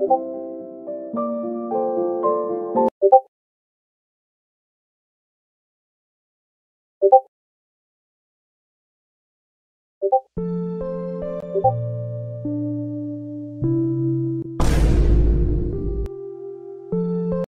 you you